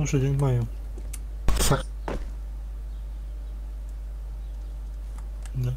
Ну что, день маю. Да.